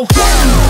go.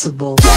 Possible.